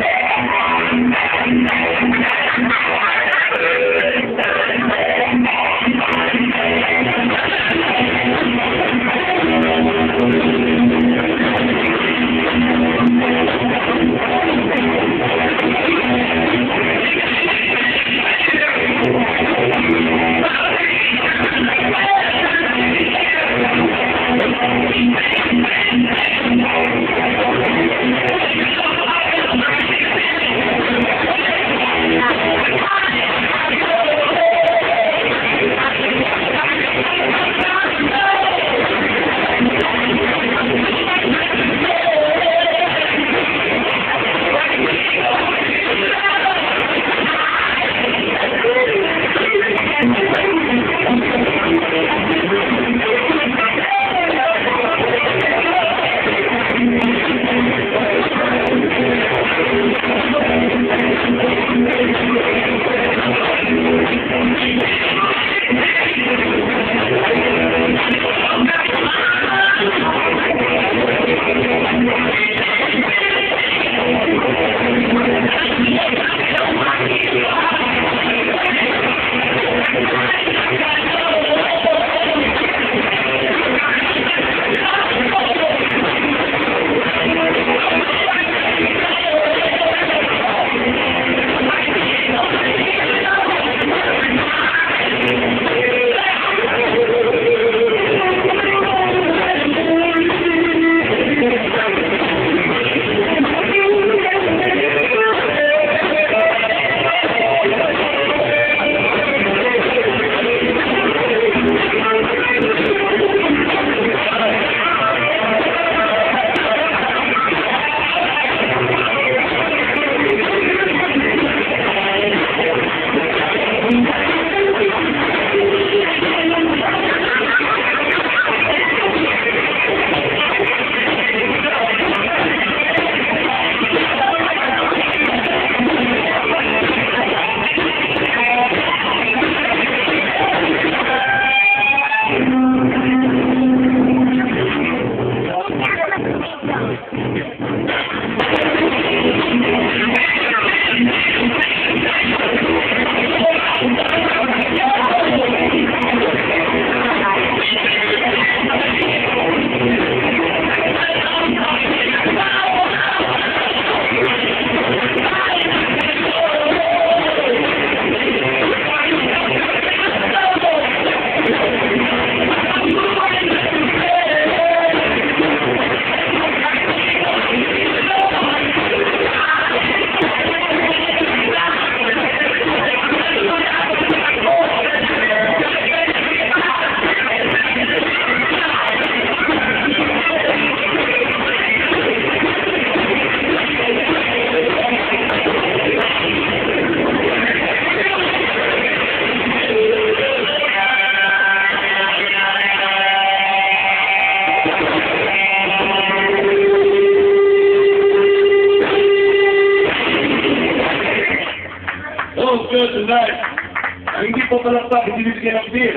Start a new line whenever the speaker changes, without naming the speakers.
Thank you. Oh, good tonight. Hindi po palakpak, hindi bibigyan ng beer.